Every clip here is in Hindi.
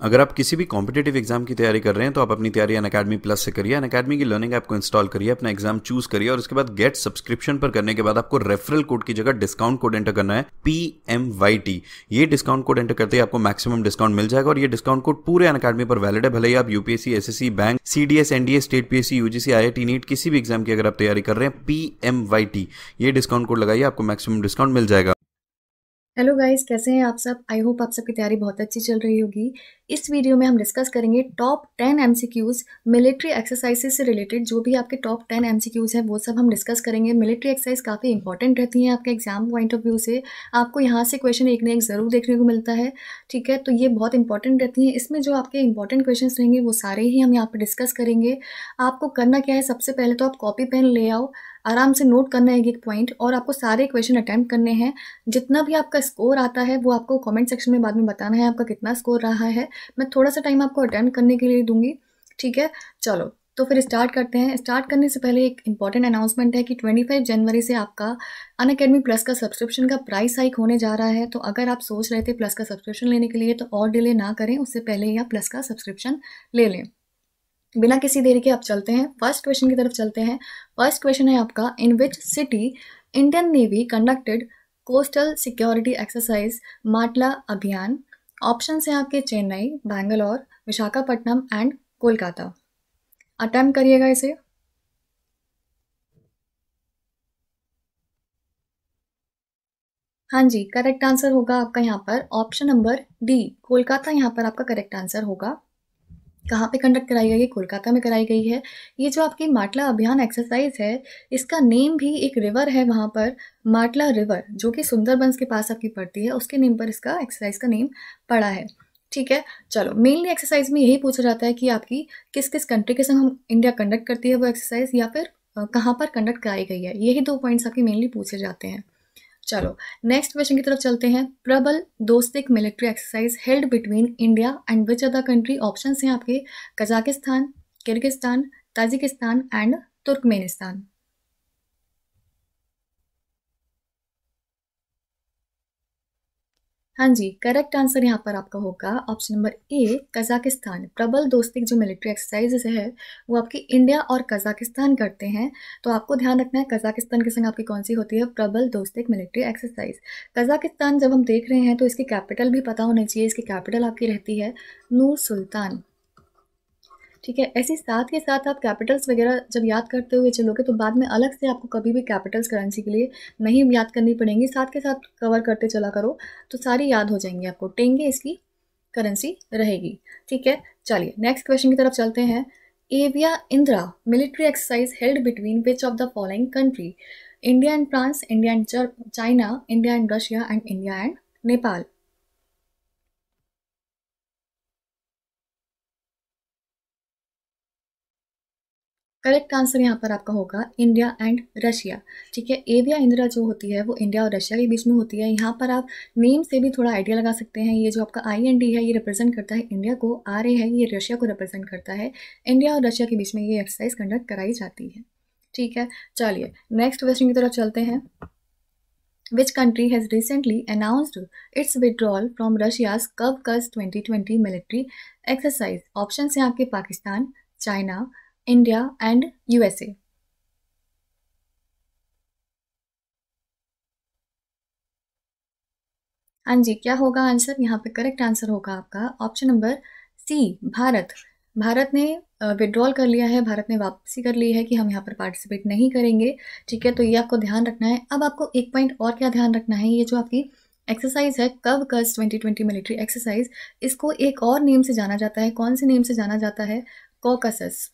अगर आप किसी भी कॉम्पिटेटिव एग्ज़ाम की तैयारी कर रहे हैं तो आप अपनी तैयारी अन अकेडमी प्लस से करिए। अन अकेडमी की लर्निंग ऐप को इंस्टॉल करिए, अपना एग्ज़ाम चूज़ करिए और उसके बाद गेट सब्सक्रिप्शन पर करने के बाद आपको रेफरल कोड की जगह डिस्काउंट कोड एंटर करना है पी एम वाई टी ये डिस्काउंट कोड एंटर करते ही आपको मैक्सिमम डिस्काउंट मिल जाएगा और ये डिस्काउंट कोड पूरे अन अकेडमी पर वैलिड है। भले ही आप UPSC SSC bank CDS NDA state PSC UGC IIT NEET किसी भी एग्ज़ाम की अगर आप तैयारी कर रहे हैं पी एम वाई टी ये डिस्काउंट कोड लगाइए, आपको मैक्सिमम डिस्काउंट मिल जाएगा। हेलो गाइस, कैसे हैं आप सब? आई होप आप सबकी तैयारी बहुत अच्छी चल रही होगी। इस वीडियो में हम डिस्कस करेंगे top ten MCQs military exercises से रिलेटेड। जो भी आपके टॉप टेन एमसीक्यूज हैं, वो सब हम डिस्कस करेंगे। मिलिट्री एक्सरसाइज काफ़ी इंपॉर्टेंट रहती हैं आपके एग्ज़ाम पॉइंट ऑफ़ व्यू से। आपको यहाँ से क्वेश्चन एक न एक ज़रूर देखने को मिलता है, ठीक है? तो ये बहुत इंपॉर्टेंट रहती हैं। इसमें जो आपके इंपॉर्टेंट क्वेश्चन रहेंगे, वो सारे ही हम यहाँ पर डिस्कस करेंगे। आपको करना क्या है, सबसे पहले तो आप कॉपी पेन ले आओ। आराम से नोट करना है एक पॉइंट और आपको सारे क्वेश्चन अटैम्प्ट करने हैं। जितना भी आपका स्कोर आता है, वो आपको कमेंट सेक्शन में बाद में बताना है आपका कितना स्कोर रहा है। मैं थोड़ा सा टाइम आपको अटैम्प्ट करने के लिए दूँगी, ठीक है? चलो तो फिर स्टार्ट करते हैं। स्टार्ट करने से पहले एक इंपॉर्टेंट अनाउंसमेंट है कि 25 जनवरी से आपका अन अकेडमी प्लस का सब्सक्रिप्शन का प्राइस हाइक होने जा रहा है। तो अगर आप सोच रहे थे प्लस का सब्सक्रिप्शन लेने के लिए तो और डिले ना करें, उससे पहले ही आप प्लस का सब्सक्रिप्शन ले लें। बिना किसी देरी के आप चलते हैं। फ़र्स्ट क्वेश्चन की तरफ़ चलते हैं। फ़र्स्ट क्वेश्चन है आपका in which city Indian navy conducted coastal security exercise Matla Abhiyan option हैं आपके चेन्नई बैंगलोर विशाखापट्टनम एंड कोलकाता अटैम्प करिएगा इसे। हाँ जी करेक्ट आंसर होगा आपका यहाँ पर। ऑप्शन नंबर डी कोलकाता यहाँ पर आपका करेक्ट आंसर होगा। कहाँ पे कंडक्ट कराई गई है? कोलकाता में कराई गई है। ये जो आपकी माटला अभियान एक्सरसाइज है, इसका नेम भी एक रिवर है वहाँ पर, माटला रिवर जो कि सुंदरबंस के पास आपकी पड़ती है, उसके नेम पर इसका एक्सरसाइज का नेम पड़ा है। ठीक है? चलो मेनली एक्सरसाइज में यही पूछा जाता है कि आपकी किस किस कंट्री के संग हम इंडिया कंडक्ट करती है वो एक्सरसाइज या फिर कहाँ पर कंडक्ट कराई गई है? यही दो पॉइंट्स आपके मेनली पूछे जाते हैं। चलो नेक्स्ट क्वेश्चन की तरफ़ चलते हैं। Prabal Dostyk military exercise held between India and which other country option हैं आपके। Kazakhstan Kyrgyzstan Tajikistan and Turkmenistan हाँ जी करेक्ट आंसर यहाँ पर आपका होगा। ऑप्शन नंबर ए कजाकिस्तान प्रबल दोस्ती जो मिलिट्री एक्सरसाइज है, वो आपकी इंडिया और कजाकिस्तान करते हैं। तो आपको ध्यान रखना है कजाकिस्तान के संग आपकी कौन सी होती है? प्रबल दोस्ती मिलिट्री एक्सरसाइज कजाकिस्तान जब हम देख रहे हैं तो इसकी कैपिटल भी पता होनी चाहिए, इसकी कैपिटल आपकी रहती है नूर सुल्तान। ठीक है? ऐसे साथ के साथ आप कैपिटल्स वगैरह जब याद करते हुए चलोगे तो बाद में अलग से आपको कभी भी कैपिटल्स करेंसी के लिए नहीं याद करनी पड़ेंगी। साथ के साथ कवर करते चला करो तो सारी याद हो जाएँगी आपको। टेंगे इसकी करेंसी रहेगी। ठीक है? चलिए नेक्स्ट क्वेश्चन की तरफ़ चलते हैं। Avia Indra military exercise held between which of the following country India and France India and China India and Russia and India and Nepal correct answer यहाँ पर आपका होगा इंडिया एंड रशिया ठीक है एविया इंदिरा जो होती है, वो इंडिया और रशिया के बीच में होती है। यहाँ पर आप नेम से भी थोड़ा आइडिया लगा सकते हैं। ये जो आपका आई एन डी है, ये रिप्रेजेंट करता है इंडिया को आर ए है, ये रशिया को रिप्रेजेंट करता है। इंडिया और रशिया के बीच में ये एक्सरसाइज कंडक्ट कराई जाती है। ठीक है, चलिए नेक्स्ट क्वेश्चन की तरफ़ चलते हैं। Which country has recently announced its withdrawal from Russia's Kavkaz 2020 military exercise? Options हैं आपके Pakistan, China India and USA हाँ जी, क्या होगा आंसर यहाँ पे करेक्ट आंसर होगा आपका। Option number C Bharat. Bharat ने विड्रॉल कर लिया है। भारत ने वापसी कर ली है कि हम यहाँ पर पार्टिसिपेट नहीं करेंगे। ठीक है तो ये आपको ध्यान रखना है। अब आपको एक पॉइंट और क्या ध्यान रखना है? ये जो आपकी एक्सरसाइज है कव कस 2020 मिलिट्री एक्सरसाइज इसको एक और नेम से जाना जाता है। कौन से नेम से जाना जाता है? कॉकसस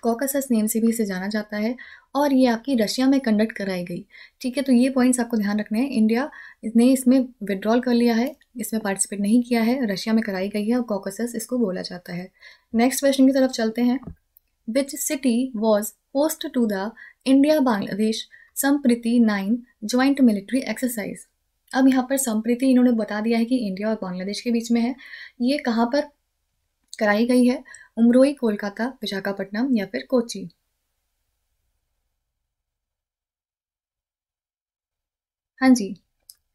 कॉकसस नेम से भी इसे जाना जाता है और ये आपकी रशिया में कंडक्ट कराई गई। ठीक है तो ये पॉइंट्स आपको ध्यान रखने हैं। इंडिया ने इसमें विड्रॉल कर लिया है, इसमें पार्टिसिपेट नहीं किया है, रशिया में कराई गई है और कॉकसस इसको बोला जाता है। नेक्स्ट क्वेश्चन की तरफ़ चलते हैं। Which city was host to the India Bangladesh Sampriti nine joint military exercise अब यहाँ पर संप्रीति इन्होंने बता दिया है कि इंडिया और बांग्लादेश के बीच में है। ये कहाँ पर कराई गई है, उमरोई, कोलकाता, विशाखापट्टनम या फिर कोची हाँ जी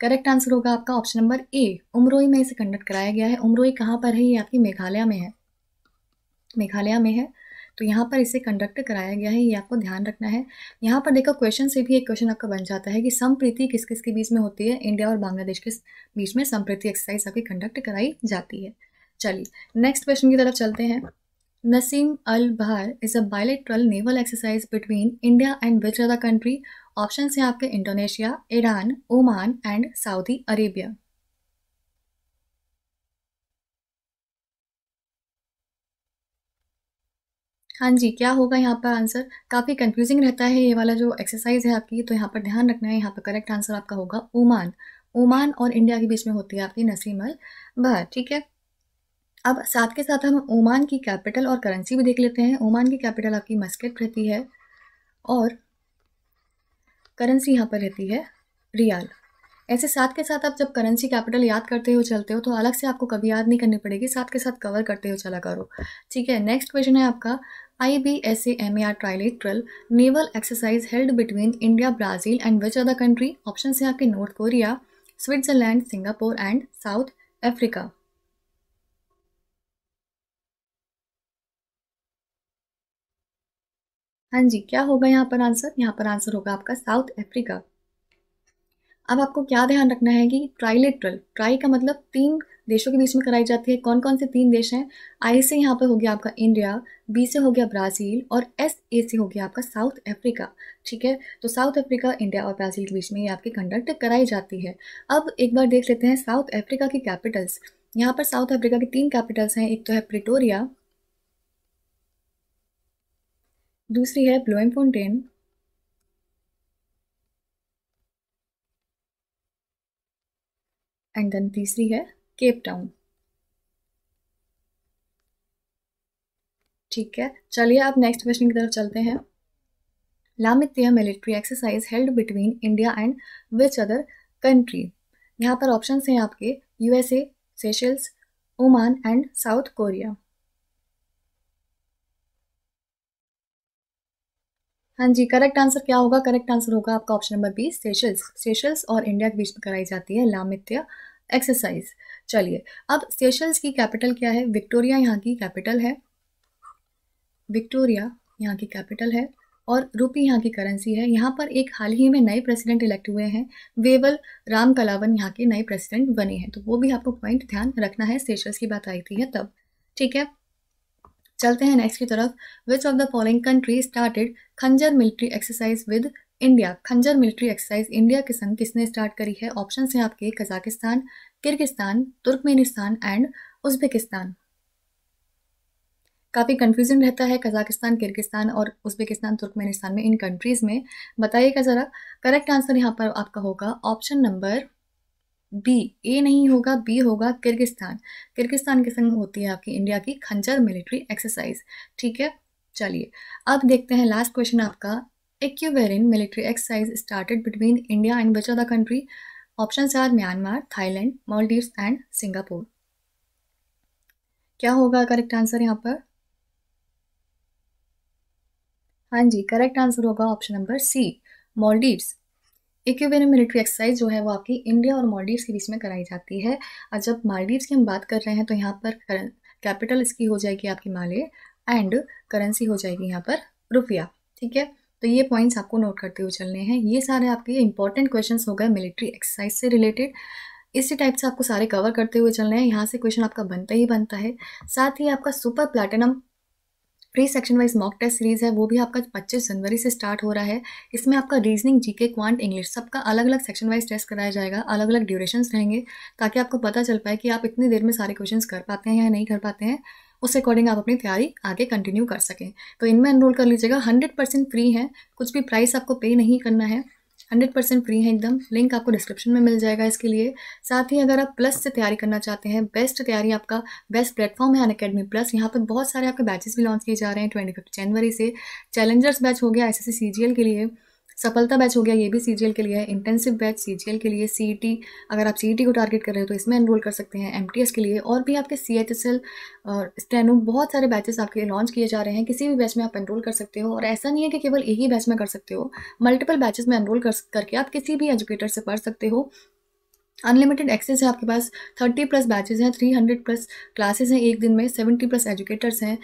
करेक्ट आंसर होगा आपका ऑप्शन नंबर ए उमरोई में इसे कंडक्ट कराया गया है। उमरोई कहाँ पर है? ये आपकी मेघालय में है। मेघालय में है तो यहाँ पर इसे कंडक्ट कराया गया है, ये आपको ध्यान रखना है। यहाँ पर देखो क्वेश्चन से भी एक क्वेश्चन आपका बन जाता है कि संप्रीति किस किस के बीच में होती है? इंडिया और बांग्लादेश के बीच में संप्रीति एक्सरसाइज आपकी कंडक्ट कराई जाती है। चलिए नेक्स्ट क्वेश्चन की तरफ़ चलते हैं। Naseem Al Bahar is a bilateral naval exercise between India and which other country option हैं आपके Indonesia Iran Oman and Saudi Arabia हाँ जी, क्या होगा यहाँ पर आंसर काफ़ी कंफ्यूजिंग रहता है ये वाला जो एक्सरसाइज है आपकी तो यहाँ पर ध्यान रखना है, यहाँ पर करेक्ट आंसर आपका होगा ओमान। ओमान और इंडिया के बीच में होती है आपकी नसीमल बहर, ठीक है? अब साथ के साथ हम ओमान की कैपिटल और करेंसी भी देख लेते हैं। ओमान की कैपिटल आपकी मस्कट रहती है और करेंसी यहाँ पर रहती है रियाल। ऐसे साथ के साथ आप जब करेंसी कैपिटल याद करते हो, चलते हो तो अलग से आपको कभी याद नहीं करनी पड़ेगी। साथ के साथ कवर करते हो, चला करो। ठीक है नेक्स्ट क्वेश्चन है आपका। I B S A M A R trilateral naval exercise held between India Brazil and which other country option है आपके North Korea Switzerland Singapore and South Africa हाँ जी, क्या होगा यहाँ पर आंसर यहाँ पर आंसर होगा आपका साउथ अफ्रीका अब आपको क्या ध्यान रखना है कि ट्राइलेट्रल ट्राई का मतलब तीन देशों के बीच में कराई जाती है। कौन कौन से तीन देश हैं? आई से यहाँ पर हो गया आपका इंडिया बी से हो गया ब्राज़ील और एस ए से हो गया आपका साउथ अफ्रीका ठीक है? तो साउथ अफ्रीका इंडिया और ब्राज़ील के बीच में ये आपकी कंडक्ट कराई जाती है। अब एक बार देख लेते हैं साउथ अफ्रीका की कैपिटल्स यहाँ पर साउथ अफ्रीका की तीन कैपिटल्स हैं। एक तो है प्रिटोरिया दूसरी है ब्लोएमफोंटेन एंड देन तीसरी है केप टाउन ठीक है, चलिए आप नेक्स्ट क्वेश्चन की तरफ़ चलते हैं। Lamitiye military exercise held between India and which other country यहाँ पर ऑप्शन हैं आपके USA Seychelles Oman and South Korea हाँ जी करेक्ट आंसर क्या होगा? करेक्ट आंसर होगा आपका option number B Seychelles Seychelles और इंडिया के बीच में कराई जाती है लामित्या एक्सरसाइज चलिए, अब सेशल्स की कैपिटल क्या है? विक्टोरिया यहाँ की कैपिटल है. विक्टोरिया यहाँ की कैपिटल है और रुपी यहाँ की करेंसी है. यहाँ पर एक हाल ही में नए प्रेसिडेंट इलेक्ट हुए हैं. वेवल राम कलावन यहाँ के नए प्रेसिडेंट बने हैं. तो वो भी आपको पॉइंट ध्यान रखना है. सेशल्स की बात आई थी है तब. ठीक है? चलते हैं नेक्स्ट की तरफ़। Which of the following country started Khanjar military exercise with India Khanjar military exercise India के संग किसने स्टार्ट करी है? ऑप्शन है आपके Kazakhstan Kyrgyzstan Turkmenistan and Uzbekistan काफ़ी कन्फ्यूज़न रहता है कजाकिस्तान किर्गिस्तान और उज्बेकिस्तान तुर्कमेनिस्तान में इन कंट्रीज़ में। बताइएगा ज़रा। करेक्ट आंसर यहाँ पर आपका होगा। ऑप्शन नंबर बी ए नहीं होगा बी होगा किर्गिस्तान। किर्गिस्तान के संग होती है आपकी इंडिया की खंजर मिलिट्री एक्सरसाइज। ठीक है? चलिए अब देखते हैं लास्ट क्वेश्चन आपका। equivalent military exercise started between India and which other country? Options are Myanmar, Thailand, Maldives and Singapore. क्या होगा करेक्ट आंसर यहाँ पर? हाँ जी करेक्ट आंसर होगा option number C Maldives Ekuverin military exercise जो है वो आपकी इंडिया और मॉलडीव्स के बीच में कराई जाती है। और जब मालदीव्स की हम बात कर रहे हैं तो यहाँ पर कैपिटल इसकी हो जाएगी आपकी माले एंड करेंसी हो जाएगी यहाँ पर रुपया, ठीक है? तो ये पॉइंट्स आपको नोट करते हुए चलने हैं। ये सारे आपके इंपॉर्टेंट क्वेश्चन हो गए मिलिट्री एक्सरसाइज से रिलेटेड इसी टाइप से आपको सारे कवर करते हुए चलने हैं। यहाँ से क्वेश्चन आपका बनता ही बनता है। साथ ही आपका super platinum pre section wise mock test series है, वो भी आपका 25 जनवरी से स्टार्ट हो रहा है। इसमें आपका रीजनिंग जीके क्वांट इंग्लिश सबका अलग अलग सेक्शन वाइज टेस्ट कराया जाएगा अलग अलग ड्यूरेशंस रहेंगे, ताकि आपको पता चल पाए कि आप इतनी देर में सारे क्वेश्चन कर पाते हैं या नहीं कर पाते हैं। उस अकॉर्डिंग आप अपनी तैयारी आगे कंटिन्यू कर सकें। तो इनमें एनरोल कर लीजिएगा हंड्रेड परसेंट फ्री है, कुछ भी प्राइस आपको पे नहीं करना है। हंड्रेड परसेंट फ्री है एकदम। लिंक आपको डिस्क्रिप्शन में मिल जाएगा इसके लिए। साथ ही अगर आप प्लस से तैयारी करना चाहते हैं बेस्ट तैयारी आपका बेस्ट प्लेटफॉर्म है अन अकेडमी प्लस यहाँ पर बहुत सारे आपके बैचेस भी लॉन्च किए जा रहे हैं ट्वेंटी फिफ्थ जनवरी से। चैलेंजर्स बैच हो गया एस एस के लिए। सफलता बैच हो गया, ये भी सीजीएल के लिए है। इंटेंसिव बैच सीजीएल के लिए सी अगर आप सी को टारगेट कर रहे हो तो इसमें एनरोल कर सकते हैं एमटीएस के लिए। और भी आपके सी और स्टेनो बहुत सारे बैचेस आपके लॉन्च किए जा रहे हैं। किसी भी बैच में आप एनरोल कर सकते हो और ऐसा नहीं है कि केवल एक ही बैच में कर सकते हो। मल्टीपल बैचेस में एनरोल कर करके आप किसी भी एजुकेटर से पढ़ सकते हो। अनलिमिटेड एक्सेस है आपके पास। थर्टी प्लस बैचेज हैं थ्री हंड्रेड प्लस क्लासेस हैं एक दिन में सेवेंटी प्लस एजुकेटर्स हैं।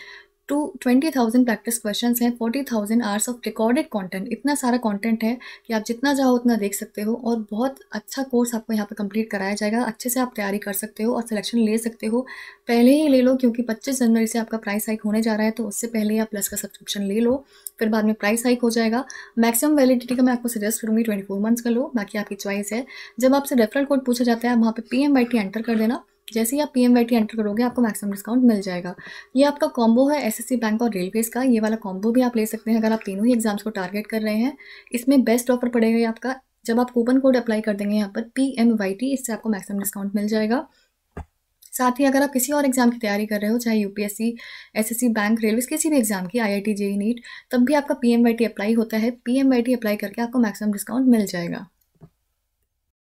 Two twenty thousand practice question हैं forty thousand hours of recorded content इतना सारा कंटेंट है कि आप जितना चाहो उतना देख सकते हो और बहुत अच्छा कोर्स आपको यहाँ पे कंप्लीट कराया जाएगा। अच्छे से आप तैयारी कर सकते हो और सिलेक्शन ले सकते हो। पहले ही ले लो क्योंकि पच्चीस जनवरी से आपका प्राइस हाइक होने जा रहा है तो उससे पहले ही आप प्लस का सब्सक्रिप्शन ले लो, फिर बाद में प्राइस हाइक हो जाएगा। मैक्सिमम वैलिडिटी का मैं आपको सजेस्ट करूँगी ट्वेंटी फोर मंथ्स का लो, बाकी आपकी चॉइस है। जब आपसे रेफरल कोड पूछा जाता है वहाँ पर पी एम एंटर कर देना। जैसे ही आप पी एम एंटर करोगे, आपको मैक्सिमम डिस्काउंट मिल जाएगा। ये आपका कॉम्बो है एसएससी बैंक और रेलवेज का। ये वाला कॉम्बो भी आप ले सकते हैं अगर आप तीनों ही एग्ज़ाम्स को टारगेट कर रहे हैं। इसमें बेस्ट ऑफ़र पड़ेगा आपका। जब आप कूपन कोड अप्लाई कर देंगे यहाँ पर पी एम वाई टी इससे आपको मैक्सिमम डिस्काउंट मिल जाएगा। साथ ही अगर आप किसी और एग्ज़ाम की तैयारी कर रहे हो, चाहे यूपीएससी एसएससी बैंक रेलवे किसी भी एग्ज़ाम की आईआईटी जेई नीट तब भी आपका पीएमवाईटी अप्लाई होता है। पीएमवाईटी अप्लाई करके आपको मैक्सिमम डिस्काउंट मिल जाएगा।